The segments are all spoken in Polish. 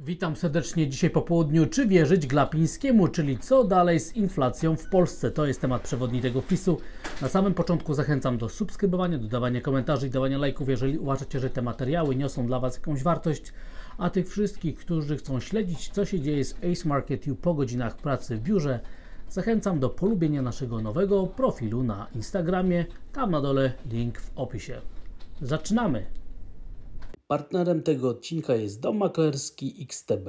Witam serdecznie dzisiaj po południu. Czy wierzyć Glapińskiemu, czyli co dalej z inflacją w Polsce? To jest temat przewodni tego wpisu. Na samym początku zachęcam do subskrybowania, dodawania komentarzy i dawania lajków, jeżeli uważacie, że te materiały niosą dla Was jakąś wartość. A tych wszystkich, którzy chcą śledzić, co się dzieje z Ace Market U po godzinach pracy w biurze, zachęcam do polubienia naszego nowego profilu na Instagramie. Tam na dole link w opisie. Zaczynamy! Partnerem tego odcinka jest dom maklerski XTB.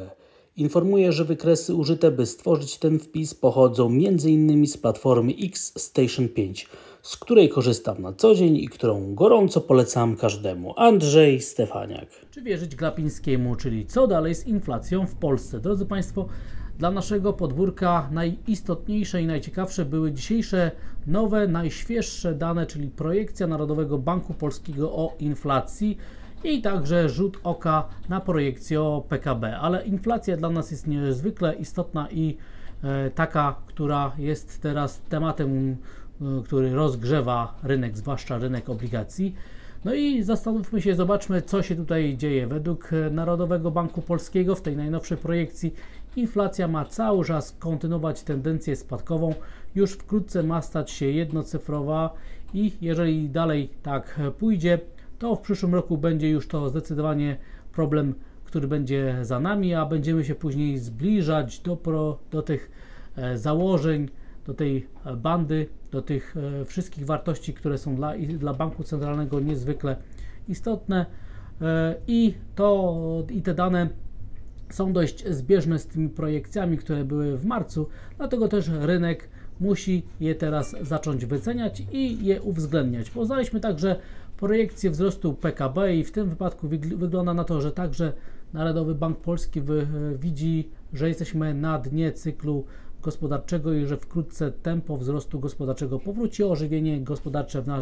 Informuję, że wykresy użyte, by stworzyć ten wpis, pochodzą m.in. z platformy X Station 5, z której korzystam na co dzień i którą gorąco polecam każdemu. Andrzej Stefaniak. Czy wierzyć Glapińskiemu, czyli co dalej z inflacją w Polsce? Drodzy Państwo, dla naszego podwórka najistotniejsze i najciekawsze były dzisiejsze nowe, najświeższe dane, czyli projekcja Narodowego Banku Polskiego o inflacji i także rzut oka na projekcję PKB. Ale inflacja dla nas jest niezwykle istotna i e, taka, która jest teraz tematem, e, który rozgrzewa rynek, zwłaszcza rynek obligacji. No i zastanówmy się, zobaczmy, co się tutaj dzieje. Według Narodowego Banku Polskiego w tej najnowszej projekcji inflacja ma cały czas kontynuować tendencję spadkową. Już wkrótce ma stać się jednocyfrowa i jeżeli dalej tak pójdzie, to w przyszłym roku będzie już to zdecydowanie problem, który będzie za nami, a będziemy się później zbliżać do, pro, do tych e, założeń, do tej e, bandy, do tych e, wszystkich wartości, które są dla, dla banku centralnego niezwykle istotne i to i te dane są dość zbieżne z tymi projekcjami, które były w marcu, dlatego też rynek musi je teraz zacząć wyceniać i je uwzględniać. Poznaliśmy także projekcję wzrostu PKB i w tym wypadku wygląda na to, że także Narodowy Bank Polski widzi, że jesteśmy na dnie cyklu gospodarczego i że wkrótce tempo wzrostu gospodarczego powróci, ożywienie gospodarcze w, na,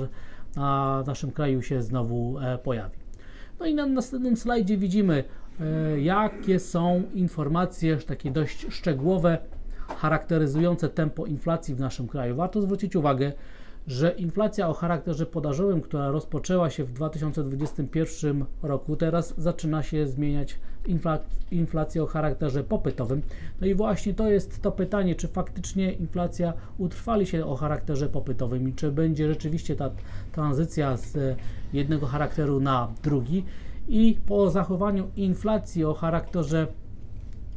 w naszym kraju się znowu e, pojawi. No i na następnym slajdzie widzimy, e, jakie są informacje takie dość szczegółowe, charakteryzujące tempo inflacji w naszym kraju. Warto zwrócić uwagę, że inflacja o charakterze podażowym, która rozpoczęła się w 2021 roku, teraz zaczyna się zmieniać inflacja o charakterze popytowym. No i właśnie to jest to pytanie, czy faktycznie inflacja utrwali się o charakterze popytowym i czy będzie rzeczywiście ta tranzycja z jednego charakteru na drugi. I po zachowaniu inflacji o charakterze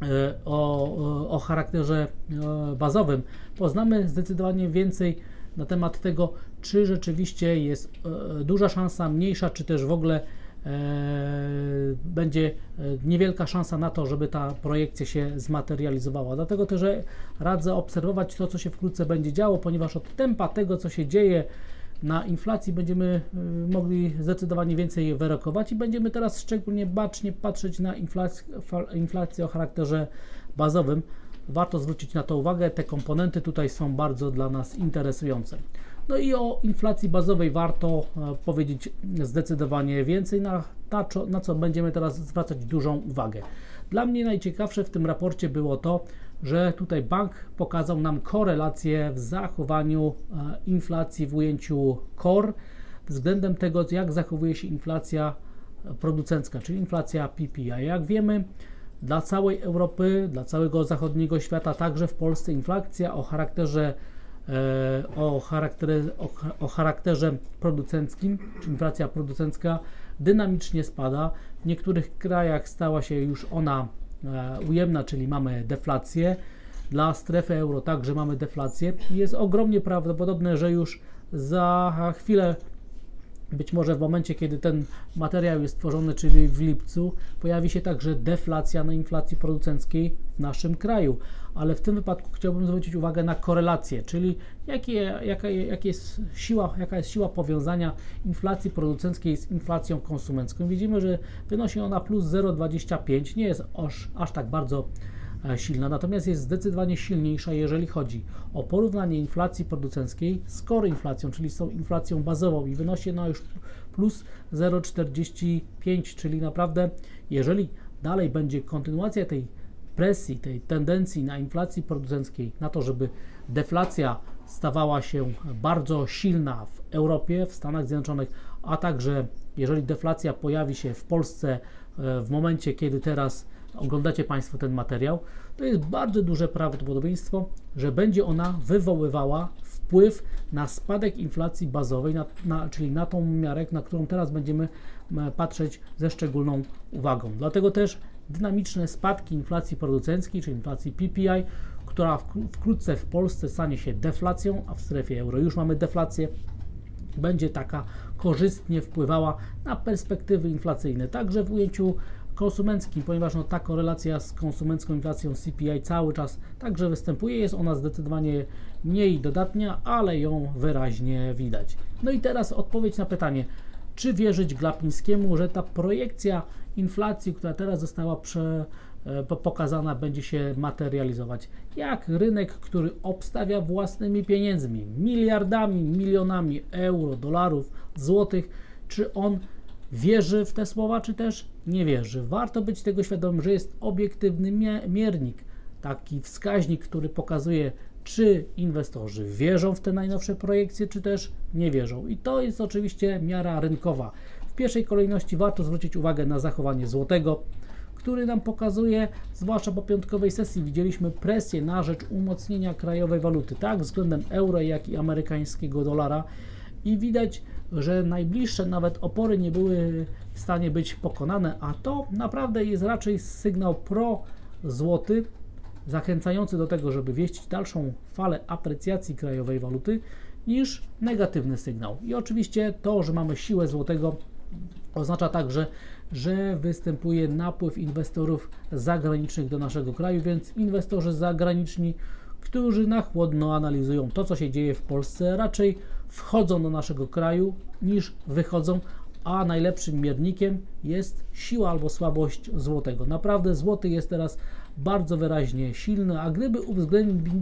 e, o, o charakterze e, bazowym poznamy zdecydowanie więcej na temat tego, czy rzeczywiście jest e, duża szansa, mniejsza, czy też w ogóle e, będzie e, niewielka szansa na to, żeby ta projekcja się zmaterializowała. Dlatego też radzę obserwować to, co się wkrótce będzie działo, ponieważ od tempa tego, co się dzieje na inflacji, będziemy mogli zdecydowanie więcej wyrokować i będziemy teraz szczególnie bacznie patrzeć na inflację, inflację o charakterze bazowym warto zwrócić na to uwagę. Te komponenty tutaj są bardzo dla nas interesujące. No i o inflacji bazowej warto e, powiedzieć zdecydowanie więcej, na, na, na co będziemy teraz zwracać dużą uwagę. Dla mnie najciekawsze w tym raporcie było to, że tutaj bank pokazał nam korelację w zachowaniu e, inflacji w ujęciu core względem tego, jak zachowuje się inflacja producencka, czyli inflacja PPI. Jak wiemy, dla całej Europy, dla całego zachodniego świata, także w Polsce inflacja o charakterze e, o charakterze, o, charakterze producenckim, czy inflacja producencka dynamicznie spada. W niektórych krajach stała się już ona e, ujemna, czyli mamy deflację. Dla strefy euro także mamy deflację. Jest ogromnie prawdopodobne, że już za chwilę być może w momencie, kiedy ten materiał jest tworzony, czyli w lipcu, pojawi się także deflacja na inflacji producenckiej w naszym kraju. Ale w tym wypadku chciałbym zwrócić uwagę na korelację, czyli jakie, jaka, jak jest siła, jaka jest siła powiązania inflacji producenckiej z inflacją konsumencką. Widzimy, że wynosi ona plus 0,25, nie jest aż, aż tak bardzo silna, natomiast jest zdecydowanie silniejsza, jeżeli chodzi o porównanie inflacji producenckiej z core inflacją, czyli z tą inflacją bazową i wynosi ona już plus 0,45, czyli naprawdę jeżeli dalej będzie kontynuacja tej presji, tej tendencji na inflacji producenckiej, na to, żeby deflacja stawała się bardzo silna w Europie, w Stanach Zjednoczonych, a także jeżeli deflacja pojawi się w Polsce e, w momencie, kiedy teraz oglądacie Państwo ten materiał, to jest bardzo duże prawdopodobieństwo, że będzie ona wywoływała wpływ na spadek inflacji bazowej, na, na, czyli na tą miarę, na którą teraz będziemy patrzeć ze szczególną uwagą. Dlatego też dynamiczne spadki inflacji producenckiej, czyli inflacji PPI, która wkrótce w Polsce stanie się deflacją, a w strefie euro już mamy deflację, będzie taka korzystnie wpływała na perspektywy inflacyjne. Także w ujęciu konsumenckim, ponieważ no, ta korelacja z konsumencką inflacją CPI cały czas także występuje. Jest ona zdecydowanie mniej dodatnia, ale ją wyraźnie widać. No i teraz odpowiedź na pytanie, czy wierzyć Glapińskiemu, że ta projekcja inflacji, która teraz została prze, e, pokazana, będzie się materializować. Jak rynek, który obstawia własnymi pieniędzmi, miliardami, milionami euro, dolarów, złotych, czy on wierzy w te słowa, czy też nie wierzy. Warto być tego świadomym, że jest obiektywny miernik, taki wskaźnik, który pokazuje, czy inwestorzy wierzą w te najnowsze projekcje, czy też nie wierzą. I to jest oczywiście miara rynkowa. W pierwszej kolejności warto zwrócić uwagę na zachowanie złotego, który nam pokazuje, zwłaszcza po piątkowej sesji, widzieliśmy presję na rzecz umocnienia krajowej waluty, tak względem euro, jak i amerykańskiego dolara. I widać, że najbliższe nawet opory nie były w stanie być pokonane, a to naprawdę jest raczej sygnał pro złoty, zachęcający do tego, żeby wieścić dalszą falę aprecjacji krajowej waluty, niż negatywny sygnał. I oczywiście to, że mamy siłę złotego, oznacza także, że występuje napływ inwestorów zagranicznych do naszego kraju, więc inwestorzy zagraniczni, którzy na chłodno analizują to, co się dzieje w Polsce, raczej wchodzą do naszego kraju niż wychodzą, a najlepszym miernikiem jest siła albo słabość złotego. Naprawdę złoty jest teraz bardzo wyraźnie silny, a gdyby uwzględnić,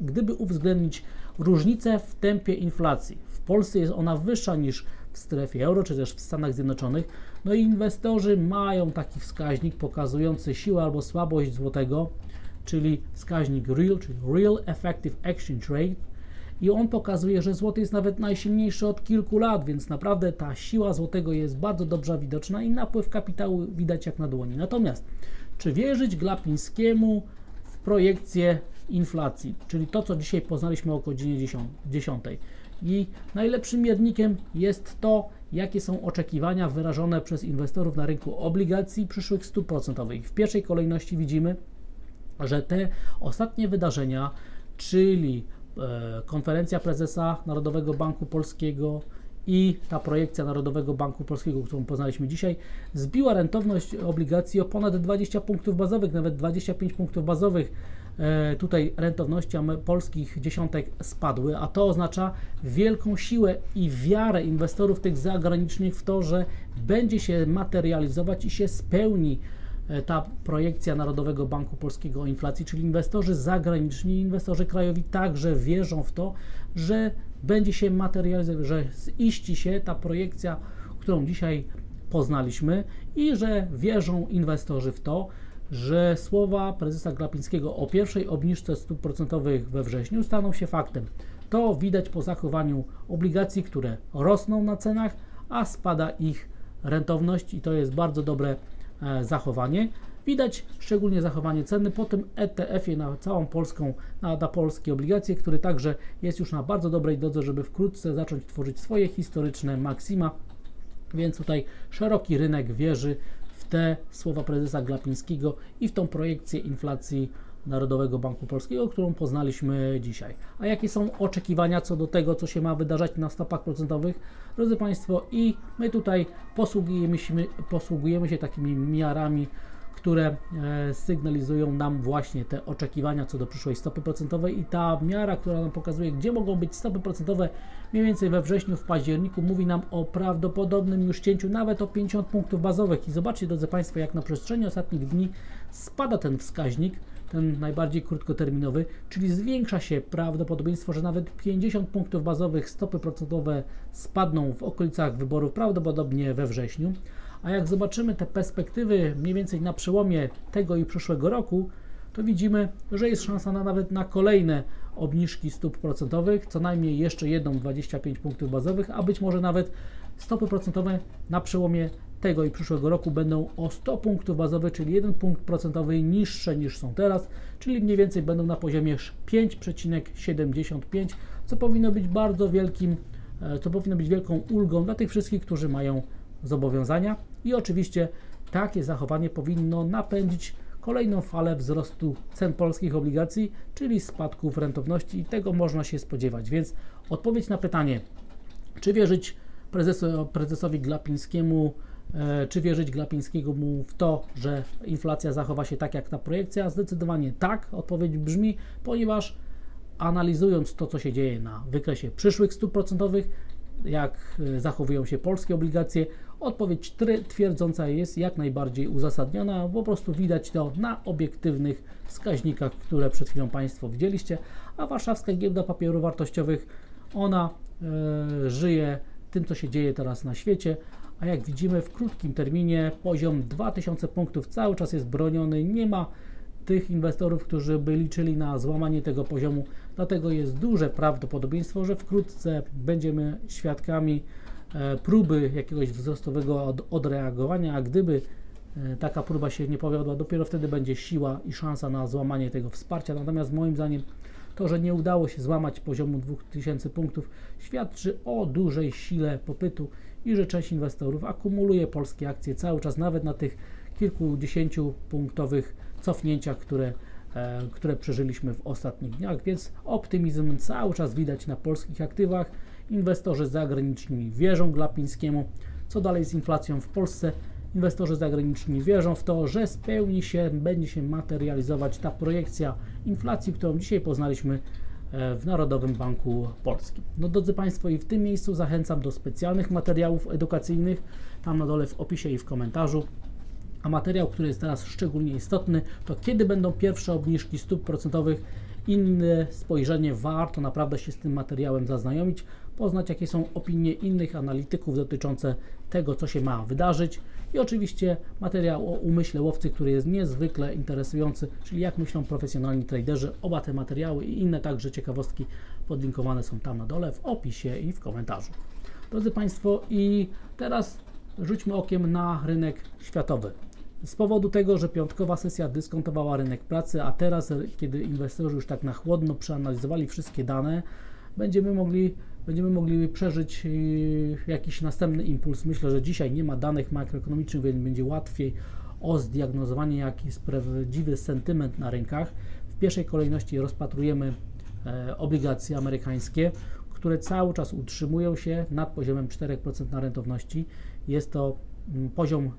gdyby uwzględnić różnicę w tempie inflacji, w Polsce jest ona wyższa niż w strefie euro, czy też w Stanach Zjednoczonych, no i inwestorzy mają taki wskaźnik pokazujący siłę albo słabość złotego, czyli wskaźnik REAL, czyli Real Effective Exchange Rate, i on pokazuje, że złoty jest nawet najsilniejszy od kilku lat, więc naprawdę ta siła złotego jest bardzo dobrze widoczna i napływ kapitału widać jak na dłoni. Natomiast czy wierzyć Glapińskiemu w projekcję inflacji, czyli to, co dzisiaj poznaliśmy o godzinie 10. I najlepszym miernikiem jest to, jakie są oczekiwania wyrażone przez inwestorów na rynku obligacji przyszłych stóp procentowych. W pierwszej kolejności widzimy, że te ostatnie wydarzenia, czyli konferencja prezesa Narodowego Banku Polskiego i ta projekcja Narodowego Banku Polskiego, którą poznaliśmy dzisiaj, zbiła rentowność obligacji o ponad 20 punktów bazowych, nawet 25 punktów bazowych. E, tutaj rentowności polskich dziesiątek spadły, a to oznacza wielką siłę i wiarę inwestorów tych zagranicznych w to, że będzie się materializować i się spełni E, ta projekcja Narodowego Banku Polskiego o inflacji, czyli inwestorzy zagraniczni, inwestorzy krajowi także wierzą w to, że będzie się materializować, że ziści się ta projekcja, którą dzisiaj poznaliśmy i że wierzą inwestorzy w to, że słowa prezesa Glapińskiego o pierwszej obniżce stóp procentowych we wrześniu staną się faktem. To widać po zachowaniu obligacji, które rosną na cenach, a spada ich rentowność i to jest bardzo dobre E, zachowanie. Widać szczególnie zachowanie ceny po tym ETF-ie na całą polską, na, na polskie obligacje, który także jest już na bardzo dobrej drodze, żeby wkrótce zacząć tworzyć swoje historyczne maksima. Więc tutaj szeroki rynek wierzy w te słowa prezesa Glapińskiego i w tą projekcję inflacji Narodowego Banku Polskiego, którą poznaliśmy dzisiaj. A jakie są oczekiwania co do tego, co się ma wydarzać na stopach procentowych? Drodzy Państwo, i my tutaj posługujemy się, posługujemy się takimi miarami, które e, sygnalizują nam właśnie te oczekiwania co do przyszłej stopy procentowej i ta miara, która nam pokazuje, gdzie mogą być stopy procentowe mniej więcej we wrześniu, w październiku, mówi nam o prawdopodobnym już cięciu nawet o 50 punktów bazowych. I zobaczcie, drodzy Państwo, jak na przestrzeni ostatnich dni spada ten wskaźnik ten najbardziej krótkoterminowy, czyli zwiększa się prawdopodobieństwo, że nawet 50 punktów bazowych stopy procentowe spadną w okolicach wyborów, prawdopodobnie we wrześniu. A jak zobaczymy te perspektywy mniej więcej na przełomie tego i przyszłego roku, to widzimy, że jest szansa na nawet na kolejne obniżki stóp procentowych, co najmniej jeszcze jedną 25 punktów bazowych, a być może nawet stopy procentowe na przełomie tego i przyszłego roku będą o 100 punktów bazowych, czyli 1 punkt procentowy niższe niż są teraz, czyli mniej więcej będą na poziomie 5,75, co powinno być bardzo wielkim, e, co powinno być wielką ulgą dla tych wszystkich, którzy mają zobowiązania i oczywiście takie zachowanie powinno napędzić kolejną falę wzrostu cen polskich obligacji, czyli spadków rentowności i tego można się spodziewać. Więc odpowiedź na pytanie, czy wierzyć prezesowi Glapińskiemu, czy wierzyć Glapińskiemu w to, że inflacja zachowa się tak jak ta projekcja? Zdecydowanie tak. Odpowiedź brzmi, ponieważ analizując to, co się dzieje na wykresie przyszłych stóp procentowych, jak e, zachowują się polskie obligacje, odpowiedź twierdząca jest jak najbardziej uzasadniona. Po prostu widać to na obiektywnych wskaźnikach, które przed chwilą Państwo widzieliście, a warszawska giełda papierów wartościowych, ona e, żyje tym, co się dzieje teraz na świecie, a jak widzimy w krótkim terminie poziom 2000 punktów cały czas jest broniony, nie ma tych inwestorów, którzy by liczyli na złamanie tego poziomu, dlatego jest duże prawdopodobieństwo, że wkrótce będziemy świadkami e, próby jakiegoś wzrostowego od, odreagowania, a gdyby e, taka próba się nie powiodła, dopiero wtedy będzie siła i szansa na złamanie tego wsparcia. Natomiast moim zdaniem to, że nie udało się złamać poziomu 2000 punktów, świadczy o dużej sile popytu i że część inwestorów akumuluje polskie akcje cały czas, nawet na tych kilkudziesięciu punktowych cofnięciach, które, e, które przeżyliśmy w ostatnich dniach, więc optymizm cały czas widać na polskich aktywach. Inwestorzy zagraniczni wierzą Glapińskiemu. Co dalej z inflacją w Polsce? Inwestorzy zagraniczni wierzą w to, że spełni się, będzie się materializować ta projekcja inflacji, którą dzisiaj poznaliśmy w Narodowym Banku Polskim. No drodzy Państwo, i w tym miejscu zachęcam do specjalnych materiałów edukacyjnych, tam na dole w opisie i w komentarzu. A materiał, który jest teraz szczególnie istotny, to kiedy będą pierwsze obniżki stóp procentowych. Inne spojrzenie, warto naprawdę się z tym materiałem zaznajomić, poznać jakie są opinie innych analityków dotyczące tego, co się ma wydarzyć i oczywiście materiał o umyśle łowcy, który jest niezwykle interesujący, czyli jak myślą profesjonalni traderzy. Oba te materiały i inne także ciekawostki podlinkowane są tam na dole w opisie i w komentarzu. Drodzy Państwo, i teraz rzućmy okiem na rynek światowy. Z powodu tego, że piątkowa sesja dyskontowała rynek pracy, a teraz, kiedy inwestorzy już tak na chłodno przeanalizowali wszystkie dane, będziemy mogli, będziemy mogli przeżyć y, jakiś następny impuls. Myślę, że dzisiaj nie ma danych makroekonomicznych, więc będzie łatwiej o zdiagnozowanie, jaki jest prawdziwy sentyment na rynkach. W pierwszej kolejności rozpatrujemy e, obligacje amerykańskie, które cały czas utrzymują się nad poziomem 4% na rentowności. Jest to mm, poziom e,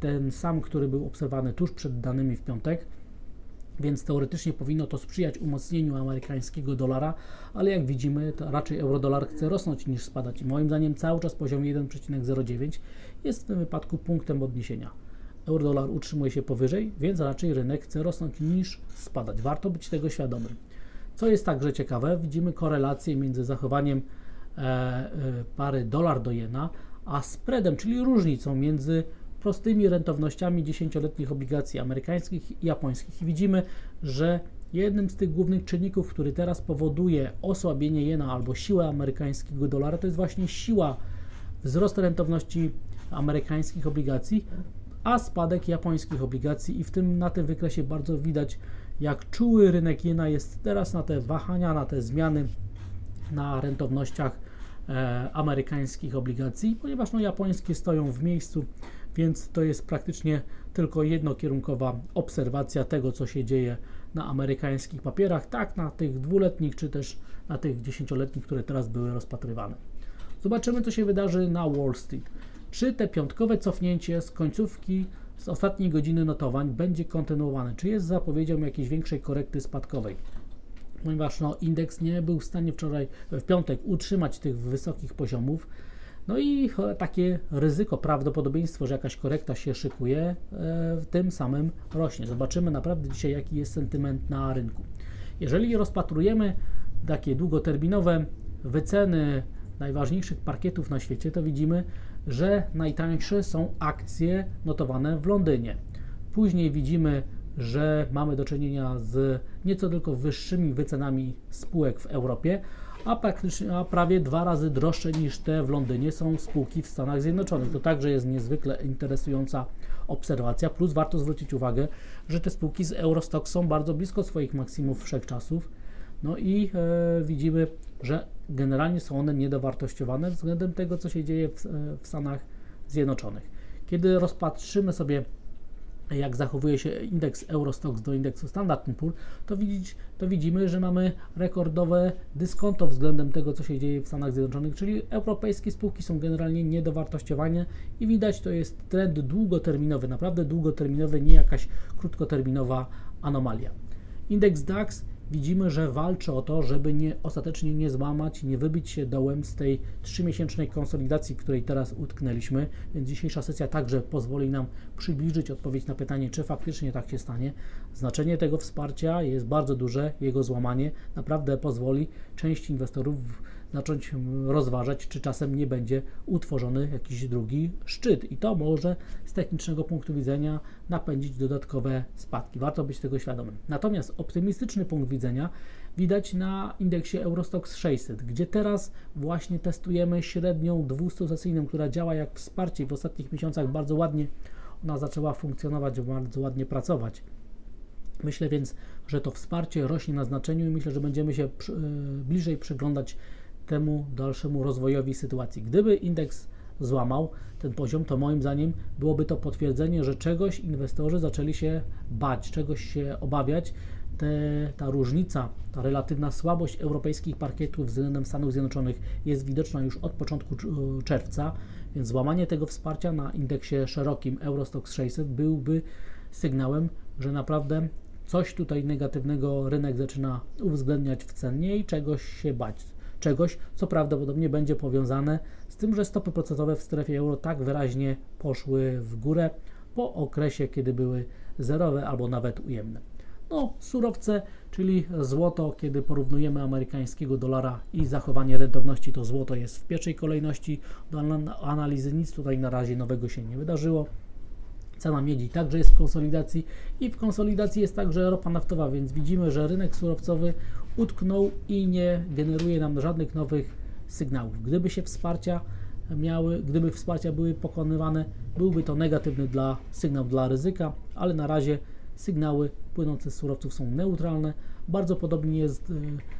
ten sam, który był obserwowany tuż przed danymi w piątek więc teoretycznie powinno to sprzyjać umocnieniu amerykańskiego dolara, ale jak widzimy, to raczej eurodolar chce rosnąć niż spadać. Moim zdaniem cały czas poziom 1,09 jest w tym wypadku punktem odniesienia. Eurodolar utrzymuje się powyżej, więc raczej rynek chce rosnąć niż spadać. Warto być tego świadomym. Co jest także ciekawe, widzimy korelację między zachowaniem e, e, pary dolar do jena, a spreadem, czyli różnicą między prostymi rentownościami dziesięcioletnich obligacji amerykańskich i japońskich. I widzimy, że jednym z tych głównych czynników, który teraz powoduje osłabienie jena albo siłę amerykańskiego dolara, to jest właśnie siła wzrostu rentowności amerykańskich obligacji, a spadek japońskich obligacji i w tym na tym wykresie bardzo widać, jak czuły rynek jena jest teraz na te wahania, na te zmiany na rentownościach e, amerykańskich obligacji, ponieważ no, japońskie stoją w miejscu, więc to jest praktycznie tylko jednokierunkowa obserwacja tego, co się dzieje na amerykańskich papierach, tak na tych dwuletnich, czy też na tych dziesięcioletnich, które teraz były rozpatrywane. Zobaczymy, co się wydarzy na Wall Street. Czy te piątkowe cofnięcie z końcówki, z ostatniej godziny notowań będzie kontynuowane? Czy jest zapowiedzią jakiejś większej korekty spadkowej? Ponieważ no, indeks nie był w stanie wczoraj, w piątek, utrzymać tych wysokich poziomów, no i takie ryzyko, prawdopodobieństwo, że jakaś korekta się szykuje, e, w tym samym rośnie. Zobaczymy naprawdę dzisiaj, jaki jest sentyment na rynku. Jeżeli rozpatrujemy takie długoterminowe wyceny najważniejszych parkietów na świecie, to widzimy, że najtańsze są akcje notowane w Londynie. Później widzimy, że mamy do czynienia z nieco tylko wyższymi wycenami spółek w Europie, a praktycznie a prawie dwa razy droższe niż te w Londynie są spółki w Stanach Zjednoczonych. To także jest niezwykle interesująca obserwacja. Plus warto zwrócić uwagę, że te spółki z Eurostock są bardzo blisko swoich maksimów wszechczasów. No i e, widzimy, że generalnie są one niedowartościowane względem tego, co się dzieje w, e, w Stanach Zjednoczonych. Kiedy rozpatrzymy sobie jak zachowuje się indeks Eurostox do indeksu Standard Poor's, to, widzieć, to widzimy, że mamy rekordowe dyskonto względem tego, co się dzieje w Stanach Zjednoczonych, czyli europejskie spółki są generalnie niedowartościowane i widać, to jest trend długoterminowy, naprawdę długoterminowy, nie jakaś krótkoterminowa anomalia. Indeks DAX widzimy, że walczy o to, żeby nie, ostatecznie nie złamać, nie wybić się dołem z tej trzymiesięcznej konsolidacji, której teraz utknęliśmy, więc dzisiejsza sesja także pozwoli nam przybliżyć odpowiedź na pytanie, czy faktycznie tak się stanie. Znaczenie tego wsparcia jest bardzo duże, jego złamanie naprawdę pozwoli części inwestorów zacząć rozważać, czy czasem nie będzie utworzony jakiś drugi szczyt. I to może z technicznego punktu widzenia napędzić dodatkowe spadki. Warto być tego świadomym. Natomiast optymistyczny punkt widzenia widać na indeksie Eurostox 600, gdzie teraz właśnie testujemy średnią 200-sesyjną, która działa jak wsparcie w ostatnich miesiącach bardzo ładnie ona zaczęła funkcjonować, bardzo ładnie pracować. Myślę więc, że to wsparcie rośnie na znaczeniu i myślę, że będziemy się przy, yy, bliżej przyglądać temu dalszemu rozwojowi sytuacji. Gdyby indeks złamał ten poziom, to moim zdaniem byłoby to potwierdzenie, że czegoś inwestorzy zaczęli się bać, czegoś się obawiać. Te, ta różnica, ta relatywna słabość europejskich parkietów względem Stanów Zjednoczonych jest widoczna już od początku czerwca, więc złamanie tego wsparcia na indeksie szerokim Eurostox 600 byłby sygnałem, że naprawdę coś tutaj negatywnego rynek zaczyna uwzględniać w cenie i czegoś się bać czegoś, co prawdopodobnie będzie powiązane z tym, że stopy procentowe w strefie euro tak wyraźnie poszły w górę po okresie, kiedy były zerowe albo nawet ujemne. No, surowce, czyli złoto, kiedy porównujemy amerykańskiego dolara i zachowanie rentowności, to złoto jest w pierwszej kolejności do analizy. Nic tutaj na razie nowego się nie wydarzyło. Cena miedzi także jest w konsolidacji i w konsolidacji jest także ropa naftowa, więc widzimy, że rynek surowcowy utknął i nie generuje nam żadnych nowych sygnałów. Gdyby się wsparcia miały, gdyby wsparcia były pokonywane, byłby to negatywny dla, sygnał dla ryzyka, ale na razie sygnały płynące z surowców są neutralne. Bardzo podobnie jest E,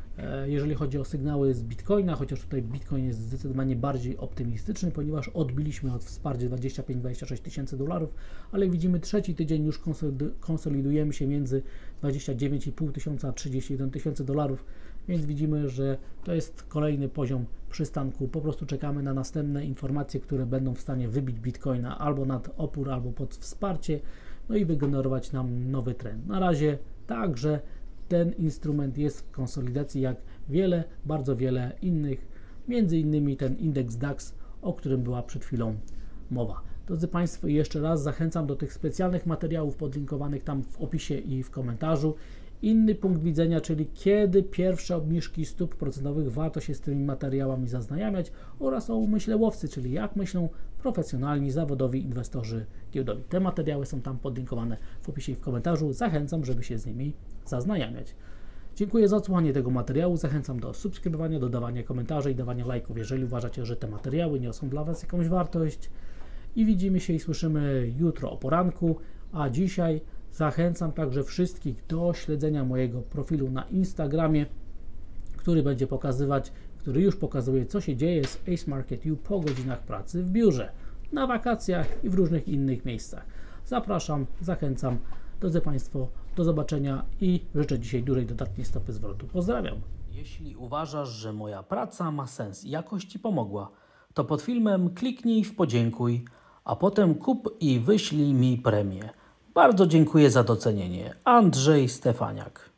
jeżeli chodzi o sygnały z Bitcoina, chociaż tutaj Bitcoin jest zdecydowanie bardziej optymistyczny, ponieważ odbiliśmy od wsparcia 25-26 tysięcy dolarów, ale widzimy trzeci tydzień już konsolidujemy się między 29,5 tysiąca a 31 tysięcy dolarów, więc widzimy, że to jest kolejny poziom przystanku. Po prostu czekamy na następne informacje, które będą w stanie wybić Bitcoina albo nad opór, albo pod wsparcie, no i wygenerować nam nowy trend. Na razie także ten instrument jest w konsolidacji jak wiele, bardzo wiele innych, między innymi ten indeks DAX, o którym była przed chwilą mowa. Drodzy Państwo, jeszcze raz zachęcam do tych specjalnych materiałów podlinkowanych tam w opisie i w komentarzu. Inny punkt widzenia, czyli kiedy pierwsze obniżki stóp procentowych warto się z tymi materiałami zaznajamiać oraz o umyśle łowcy, czyli jak myślą profesjonalni, zawodowi inwestorzy giełdowi. Te materiały są tam podlinkowane w opisie i w komentarzu. Zachęcam, żeby się z nimi zaznajamiać. Dziękuję za odsłuchanie tego materiału. Zachęcam do subskrybowania, dodawania komentarzy i dawania lajków, jeżeli uważacie, że te materiały niosą dla Was jakąś wartość. I widzimy się i słyszymy jutro o poranku, a dzisiaj zachęcam także wszystkich do śledzenia mojego profilu na Instagramie, który będzie pokazywać, który już pokazuje, co się dzieje z Ace Market U po godzinach pracy w biurze, na wakacjach i w różnych innych miejscach. Zapraszam, zachęcam. Drodzy Państwo, do zobaczenia i życzę dzisiaj dużej dodatniej stopy zwrotu. Pozdrawiam. Jeśli uważasz, że moja praca ma sens i jakoś Ci pomogła, to pod filmem kliknij w podziękuj, a potem kup i wyślij mi premię. Bardzo dziękuję za docenienie. Andrzej Stefaniak.